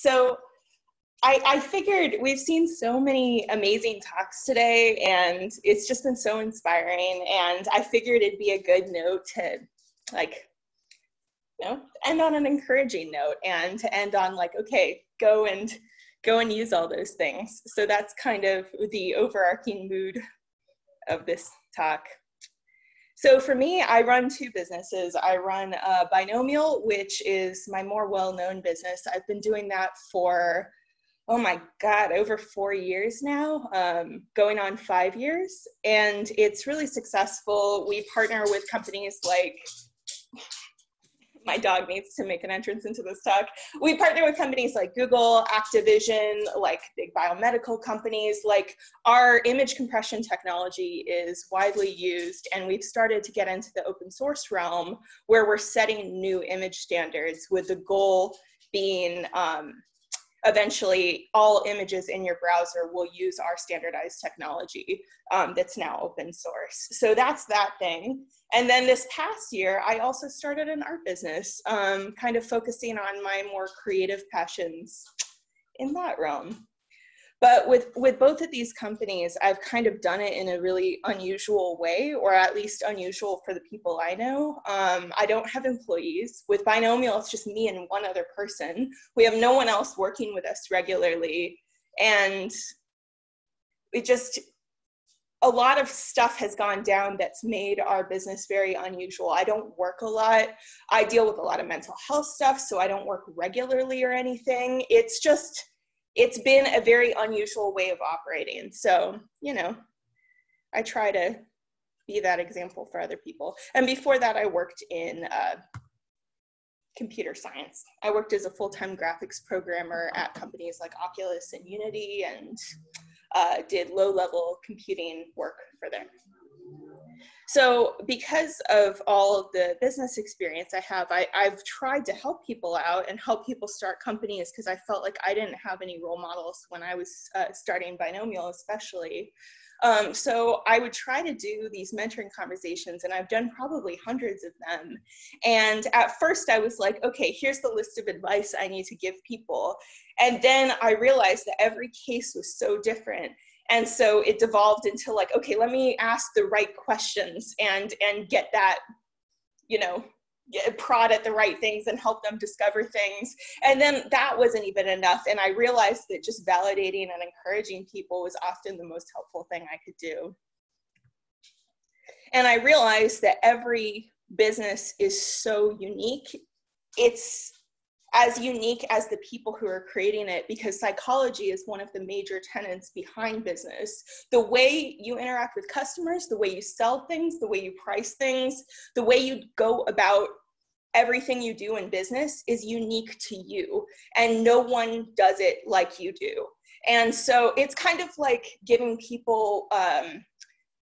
So I, I figured we've seen so many amazing talks today and it's just been so inspiring. And I figured it'd be a good note to like you know end on an encouraging note and to end on like okay go and go and use all those things. So that's kind of the overarching mood of this talk so for me, I run two businesses. I run a Binomial, which is my more well-known business. I've been doing that for, oh my God, over four years now, um, going on five years. And it's really successful. We partner with companies like my dog needs to make an entrance into this talk. We partner with companies like Google, Activision, like big biomedical companies. Like our image compression technology is widely used, and we've started to get into the open source realm where we're setting new image standards with the goal being um, eventually all images in your browser will use our standardized technology um, that's now open source. So that's that thing. And then this past year, I also started an art business, um, kind of focusing on my more creative passions in that realm. But with, with both of these companies, I've kind of done it in a really unusual way, or at least unusual for the people I know. Um, I don't have employees. With Binomial, it's just me and one other person. We have no one else working with us regularly. And it just, a lot of stuff has gone down that's made our business very unusual. I don't work a lot. I deal with a lot of mental health stuff, so I don't work regularly or anything. It's just, it's been a very unusual way of operating. So, you know, I try to be that example for other people. And before that, I worked in uh, computer science. I worked as a full-time graphics programmer at companies like Oculus and Unity and uh, did low-level computing work for them. So because of all of the business experience I have, I, have tried to help people out and help people start companies because I felt like I didn't have any role models when I was uh, starting Binomial especially. Um, so I would try to do these mentoring conversations, and I've done probably hundreds of them. And at first, I was like, okay, here's the list of advice I need to give people. And then I realized that every case was so different and so it devolved into like okay let me ask the right questions and and get that you know prod at the right things and help them discover things. And then that wasn't even enough. And i realized that just validating and encouraging people was often the most helpful thing i could do. And i realized that every business is so unique. It's as unique as the people who are creating it because psychology is one of the major tenets behind business. The way you interact with customers, the way you sell things, the way you price things, the way you go about everything you do in business is unique to you and no one does it like you do. And so it's kind of like giving people um,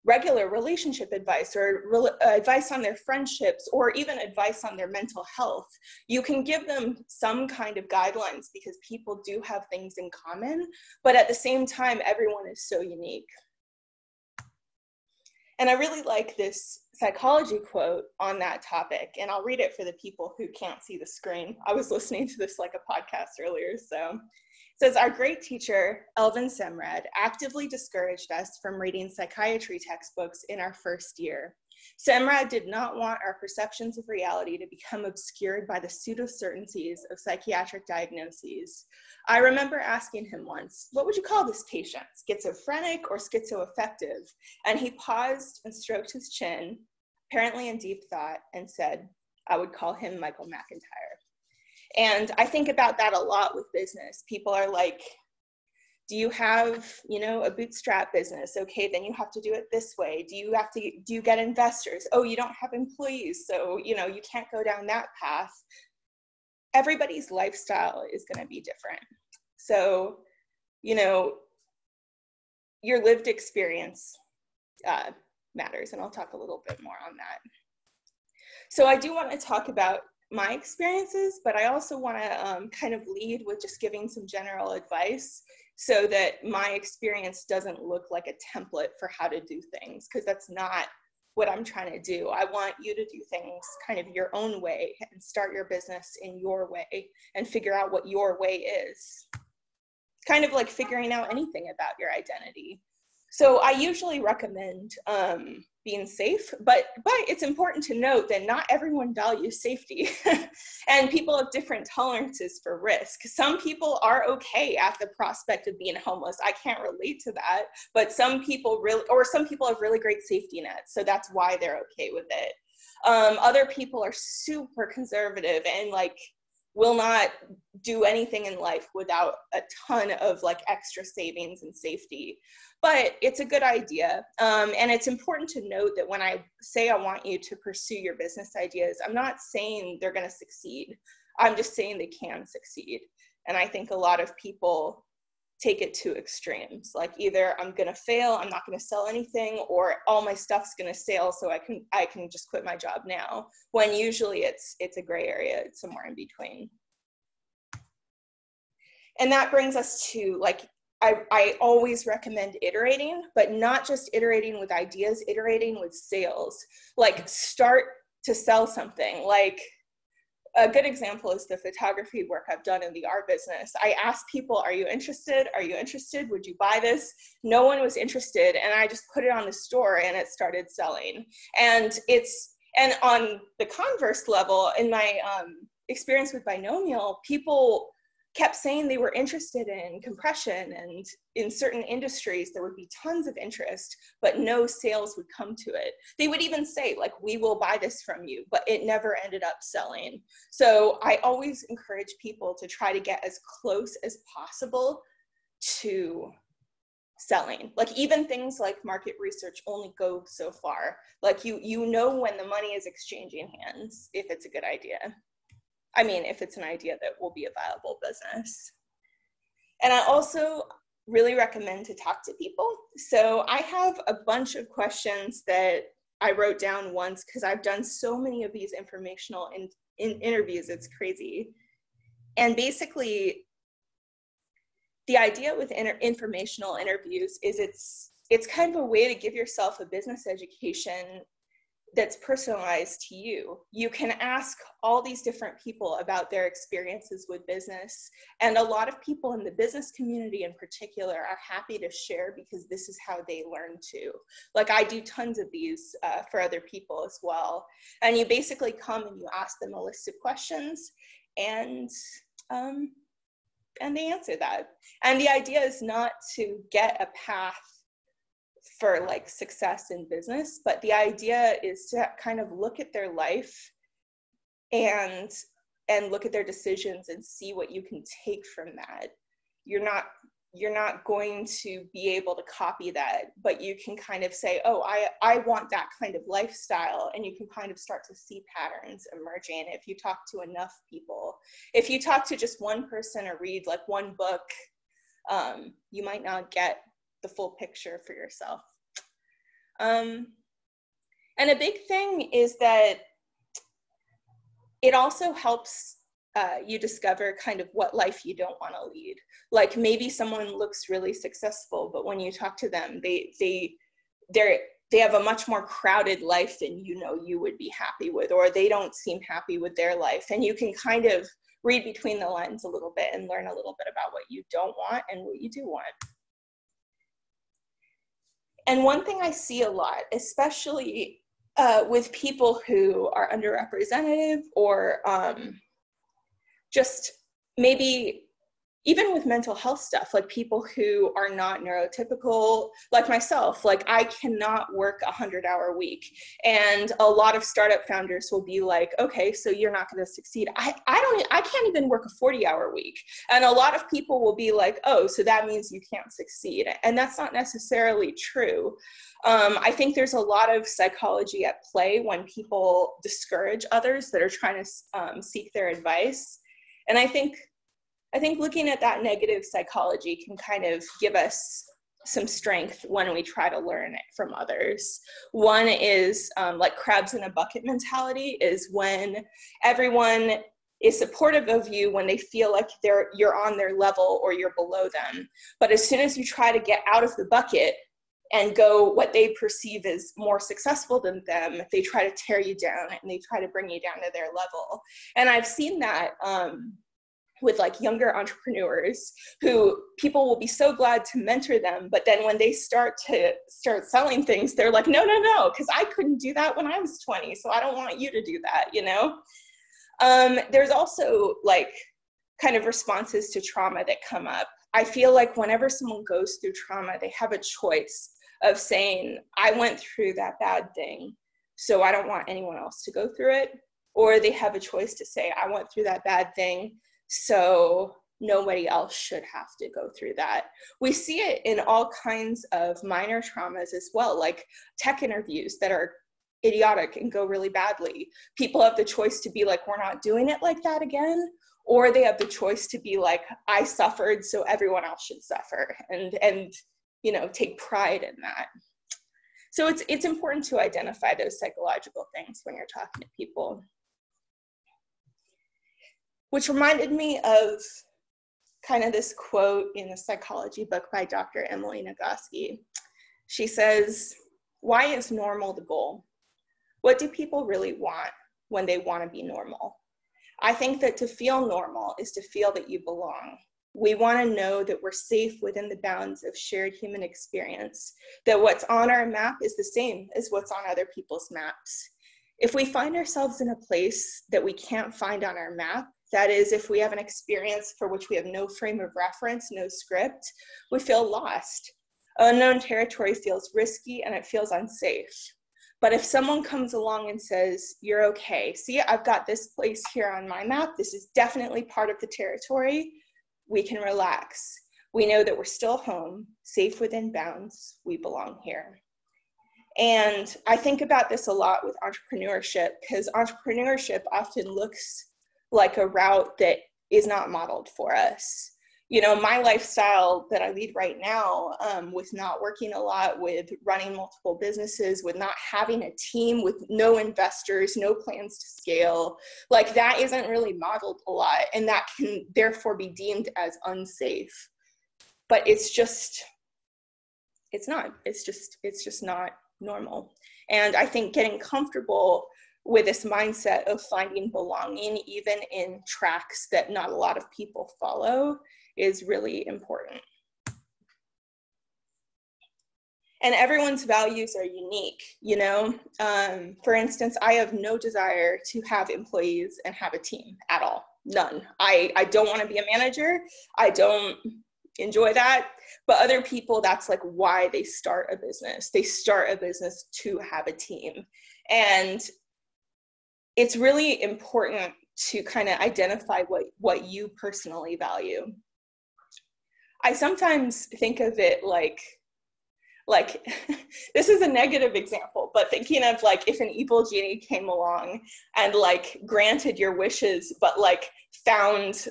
regular relationship advice or re- uh, advice on their friendships or even advice on their mental health. You can give them some kind of guidelines because people do have things in common, but at the same time, everyone is so unique. And I really like this psychology quote on that topic, and I'll read it for the people who can't see the screen. I was listening to this like a podcast earlier, so says our great teacher, Elvin Semrad, actively discouraged us from reading psychiatry textbooks in our first year. Semrad did not want our perceptions of reality to become obscured by the pseudo-certainties of psychiatric diagnoses. I remember asking him once, what would you call this patient, schizophrenic or schizoaffective? And he paused and stroked his chin, apparently in deep thought, and said, I would call him Michael McIntyre. And I think about that a lot with business. People are like, do you have you know a bootstrap business? Okay then you have to do it this way. Do you have to do you get investors? Oh you don't have employees so you know you can't go down that path. Everybody's lifestyle is going to be different. So you know your lived experience uh, matters and i'll talk a little bit more on that. So i do want to talk about my experiences, but I also want to um, kind of lead with just giving some general advice so that my experience doesn't look like a template for how to do things, because that's not what I'm trying to do. I want you to do things kind of your own way and start your business in your way and figure out what your way is. Kind of like figuring out anything about your identity. So I usually recommend um, being safe, but but it's important to note that not everyone values safety, and people have different tolerances for risk. Some people are okay at the prospect of being homeless. I can't relate to that, but some people really, or some people have really great safety nets, so that's why they're okay with it. Um, other people are super conservative and like will not do anything in life without a ton of like extra savings and safety. But it's a good idea. Um, and it's important to note that when i say i want you to pursue your business ideas i'm not saying they're going to succeed. I'm just saying they can succeed. And i think a lot of people take it to extremes. Like either i'm going to fail i'm not going to sell anything or all my stuff's going to sell so i can i can just quit my job now when usually it's it's a gray area it's somewhere in between. And that brings us to like I, I always recommend iterating but not just iterating with ideas iterating with sales. Like start to sell something like a good example is the photography work I've done in the art business. I asked people, Are you interested? Are you interested? Would you buy this? No one was interested. And I just put it on the store and it started selling. And it's, and on the converse level, in my um, experience with Binomial, people kept saying they were interested in compression and in certain industries there would be tons of interest but no sales would come to it. They would even say like we will buy this from you but it never ended up selling. So i always encourage people to try to get as close as possible to selling. Like even things like market research only go so far. Like you you know when the money is exchanging hands if it's a good idea I mean, if it's an idea that will be a viable business. And I also really recommend to talk to people. So I have a bunch of questions that I wrote down once because I've done so many of these informational in, in interviews, it's crazy. And basically, the idea with inter- informational interviews is it's it's kind of a way to give yourself a business education that's personalized to you. You can ask all these different people about their experiences with business. And a lot of people in the business community in particular are happy to share because this is how they learn too. Like I do tons of these uh, for other people as well. And you basically come and you ask them a list of questions and um, and they answer that. And the idea is not to get a path for like success in business but the idea is to kind of look at their life and and look at their decisions and see what you can take from that you're not you're not going to be able to copy that but you can kind of say oh i i want that kind of lifestyle and you can kind of start to see patterns emerging if you talk to enough people if you talk to just one person or read like one book um, you might not get the full picture for yourself. Um, and a big thing is that it also helps uh, you discover kind of what life you don't want to lead. Like maybe someone looks really successful, but when you talk to them, they they they're they have a much more crowded life than you know you would be happy with, or they don't seem happy with their life. And you can kind of read between the lines a little bit and learn a little bit about what you don't want and what you do want. And one thing I see a lot, especially uh, with people who are underrepresented or um, just maybe even with mental health stuff, like people who are not neurotypical, like myself, like I cannot work a hundred hour week. And a lot of startup founders will be like, okay, so you're not going to succeed. I, I don't, I can't even work a 40 hour week. And a lot of people will be like, oh, so that means you can't succeed. And that's not necessarily true. Um, I think there's a lot of psychology at play when people discourage others that are trying to um, seek their advice. And I think I think looking at that negative psychology can kind of give us some strength when we try to learn it from others. One is um, like crabs in a bucket mentality, is when everyone is supportive of you when they feel like they're you're on their level or you're below them. But as soon as you try to get out of the bucket and go what they perceive as more successful than them they try to tear you down and they try to bring you down to their level and i've seen that um, with like younger entrepreneurs who people will be so glad to mentor them but then when they start to start selling things they're like no no no because i couldn't do that when i was 20 so i don't want you to do that you know? Um, there's also like kind of responses to trauma that come up. I feel like whenever someone goes through trauma they have a choice of saying i went through that bad thing so i don't want anyone else to go through it or they have a choice to say i went through that bad thing so nobody else should have to go through that. We see it in all kinds of minor traumas as well, like tech interviews that are idiotic and go really badly. People have the choice to be like, we're not doing it like that again. Or they have the choice to be like, I suffered, so everyone else should suffer, and and you know take pride in that. So it's it's important to identify those psychological things when you're talking to people which reminded me of kind of this quote in the psychology book by Dr. Emily Nagoski. She says, Why is normal the goal? What do people really want when they want to be normal? I think that to feel normal is to feel that you belong. We want to know that we're safe within the bounds of shared human experience, that what's on our map is the same as what's on other people's maps. If we find ourselves in a place that we can't find on our map, that is, if we have an experience for which we have no frame of reference, no script, we feel lost. Unknown territory feels risky and it feels unsafe. But if someone comes along and says, You're okay, see, I've got this place here on my map, this is definitely part of the territory, we can relax. We know that we're still home, safe within bounds, we belong here. And I think about this a lot with entrepreneurship because entrepreneurship often looks like a route that is not modeled for us. You know my lifestyle that i lead right now um, with not working a lot with running multiple businesses with not having a team with no investors no plans to scale like that isn't really modeled a lot and that can therefore be deemed as unsafe. But it's just it's not it's just it's just not normal. And i think getting comfortable with this mindset of finding belonging, even in tracks that not a lot of people follow, is really important. And everyone's values are unique, you know? Um, for instance, I have no desire to have employees and have a team at all, none. I, I don't wanna be a manager. I don't enjoy that. But other people, that's like why they start a business. They start a business to have a team. And it's really important to kind of identify what what you personally value. I sometimes think of it like like this is a negative example but thinking of like if an evil genie came along and like granted your wishes but like found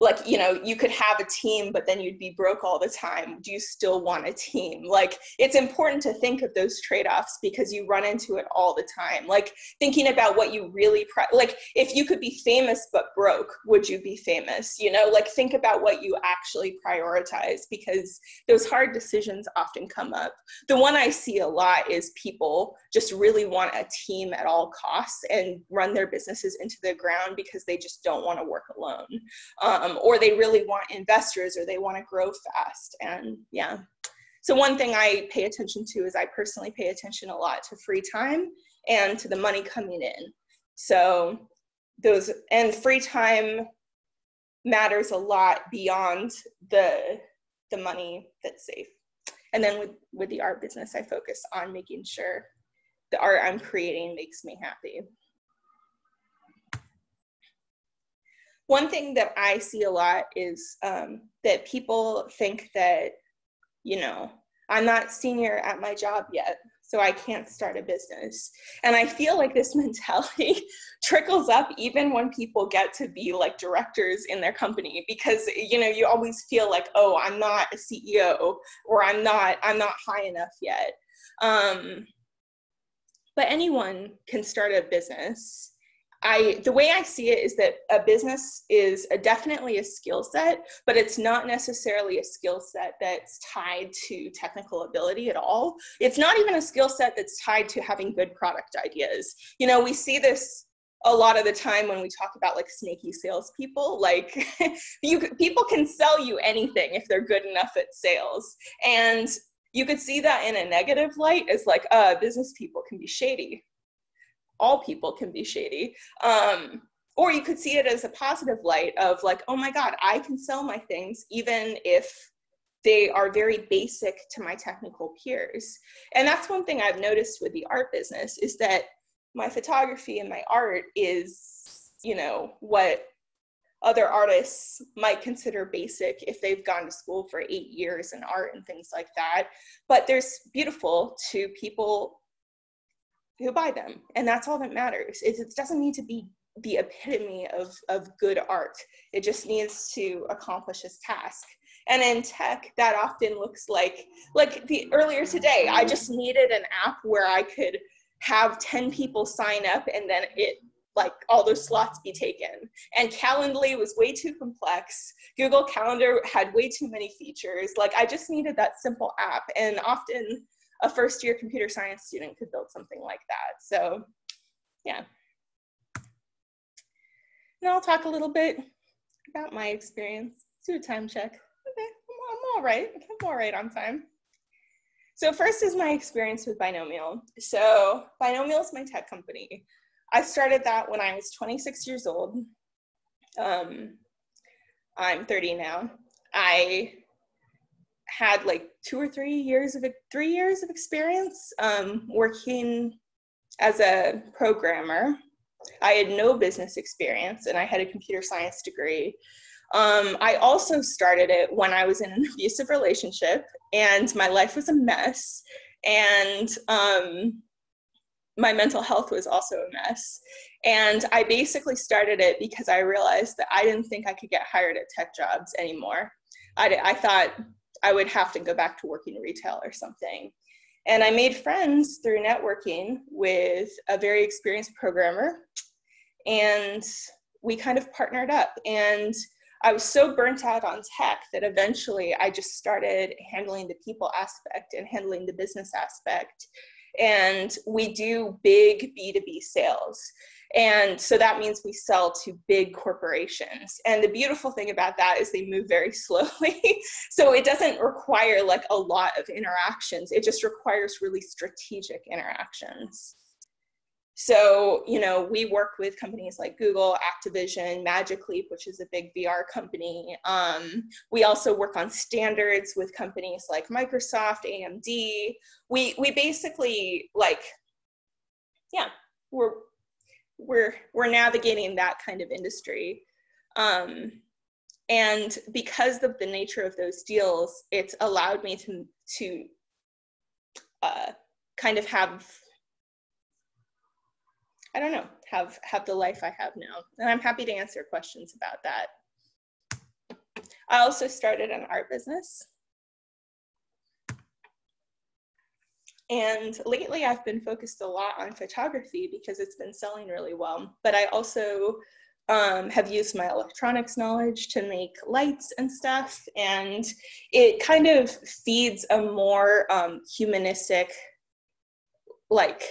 like you know you could have a team but then you'd be broke all the time. Do you still want a team? Like it's important to think of those trade-offs because you run into it all the time. Like thinking about what you really pri- like if you could be famous but broke would you be famous? You know like think about what you actually prioritize because those hard decisions often come up. The one i see a lot is people just really want a team at all costs and run their businesses into the ground because they just don't want to work alone. Um, um, or they really want investors or they want to grow fast. And yeah. So, one thing I pay attention to is I personally pay attention a lot to free time and to the money coming in. So, those and free time matters a lot beyond the the money that's safe. And then with with the art business, I focus on making sure the art I'm creating makes me happy. One thing that I see a lot is um, that people think that, you know, I'm not senior at my job yet, so I can't start a business. And I feel like this mentality trickles up even when people get to be like directors in their company because you know you always feel like oh I'm not a CEO or I'm not I'm not high enough yet. Um, but anyone can start a business I the way I see it is that a business is a, definitely a skill set, but it's not necessarily a skill set that's tied to technical ability at all. It's not even a skill set that's tied to having good product ideas. You know, we see this a lot of the time when we talk about like snaky salespeople, like you people can sell you anything if they're good enough at sales, and you could see that in a negative light as like, uh, business people can be shady all people can be shady. Um, or you could see it as a positive light of like, oh my God, I can sell my things even if they are very basic to my technical peers. And that's one thing I've noticed with the art business is that my photography and my art is, you know, what other artists might consider basic if they've gone to school for eight years in art and things like that. But there's beautiful to people who buy them. And that's all that matters. It, it doesn't need to be the epitome of, of good art. It just needs to accomplish its task. And in tech that often looks like like the earlier today i just needed an app where i could have 10 people sign up and then it like all those slots be taken. And calendly was way too complex. Google calendar had way too many features. Like i just needed that simple app. And often a first year computer science student could build something like that. So yeah. And I'll talk a little bit about my experience. do a time check. Okay, I'm, I'm all right. I'm all right on time. So first is my experience with Binomial. So Binomial is my tech company. I started that when I was 26 years old. Um, I'm 30 now. I had like two or three years of three years of experience um, working as a programmer. I had no business experience, and I had a computer science degree. Um, I also started it when I was in an abusive relationship, and my life was a mess, and um, my mental health was also a mess. And I basically started it because I realized that I didn't think I could get hired at tech jobs anymore. I, I thought I would have to go back to working retail or something. And I made friends through networking with a very experienced programmer. And we kind of partnered up. And I was so burnt out on tech that eventually I just started handling the people aspect and handling the business aspect. And we do big B2B sales. And so that means we sell to big corporations. And the beautiful thing about that is they move very slowly. so it doesn't require like a lot of interactions, it just requires really strategic interactions. So, you know, we work with companies like Google, Activision, Magic Leap, which is a big VR company. Um, we also work on standards with companies like Microsoft, AMD. We we basically like, yeah, we're we're we're navigating that kind of industry. Um, and because of the nature of those deals it's allowed me to to uh, kind of have i don't know have have the life i have now. And i'm happy to answer questions about that. I also started an art business And lately, I've been focused a lot on photography because it's been selling really well. But I also um, have used my electronics knowledge to make lights and stuff. And it kind of feeds a more um, humanistic, like,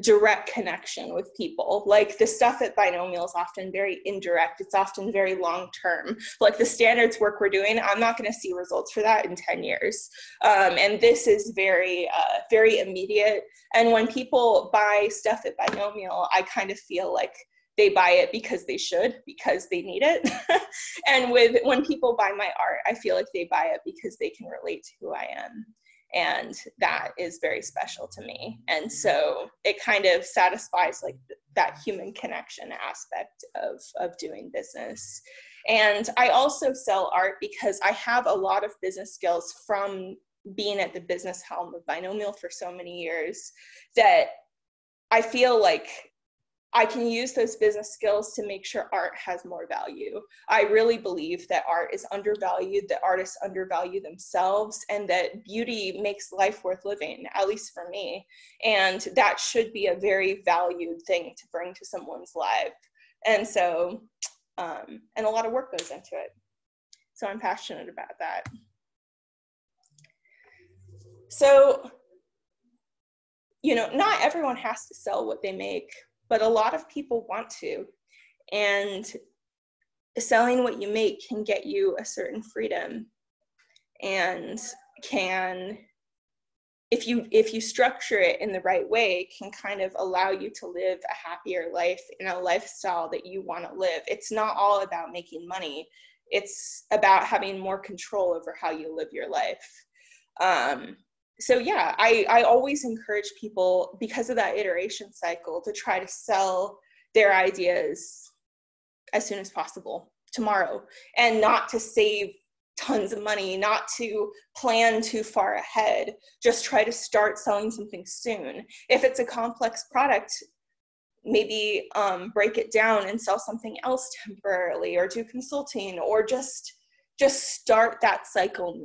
direct connection with people. Like the stuff at Binomial is often very indirect, it's often very long term. Like the standards work we're doing, I'm not going to see results for that in 10 years. Um, and this is very, uh, very immediate. And when people buy stuff at Binomial, I kind of feel like they buy it because they should because they need it and with when people buy my art i feel like they buy it because they can relate to who i am and that is very special to me. And mm-hmm. so it kind of satisfies like that human connection aspect of of doing business. And i also sell art because i have a lot of business skills from being at the business helm of binomial for so many years that i feel like I can use those business skills to make sure art has more value. I really believe that art is undervalued, that artists undervalue themselves, and that beauty makes life worth living, at least for me. And that should be a very valued thing to bring to someone's life. And so, um, and a lot of work goes into it. So I'm passionate about that. So, you know, not everyone has to sell what they make, but a lot of people want to. And selling what you make can get you a certain freedom and can if you if you structure it in the right way can kind of allow you to live a happier life in a lifestyle that you want to live. It's not all about making money. It's about having more control over how you live your life. Um, so yeah I, I always encourage people because of that iteration cycle to try to sell their ideas as soon as possible tomorrow and not to save tons of money, not to plan too far ahead. Just try to start selling something soon. If it's a complex product, maybe um, break it down and sell something else temporarily or do consulting or just just start that cycle